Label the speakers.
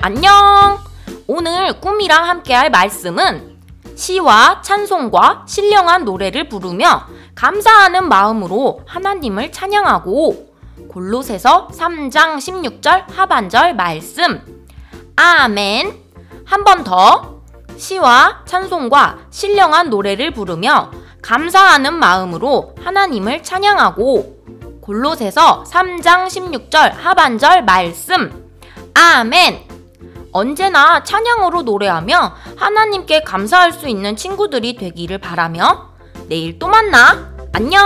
Speaker 1: 안녕! 오늘 꿈이랑 함께할 말씀은 시와 찬송과 신령한 노래를 부르며 감사하는 마음으로 하나님을 찬양하고 골로새서 3장 16절 하반절 말씀. 아멘. 한 번 더. 시와 찬송과 신령한 노래를 부르며 감사하는 마음으로 하나님을 찬양하고 골로새서 3장 16절 하반절 말씀. 아멘 언제나 찬양으로 노래하며 하나님께 감사할 수 있는 친구들이 되기를 바라며 내일 또 만나. 안녕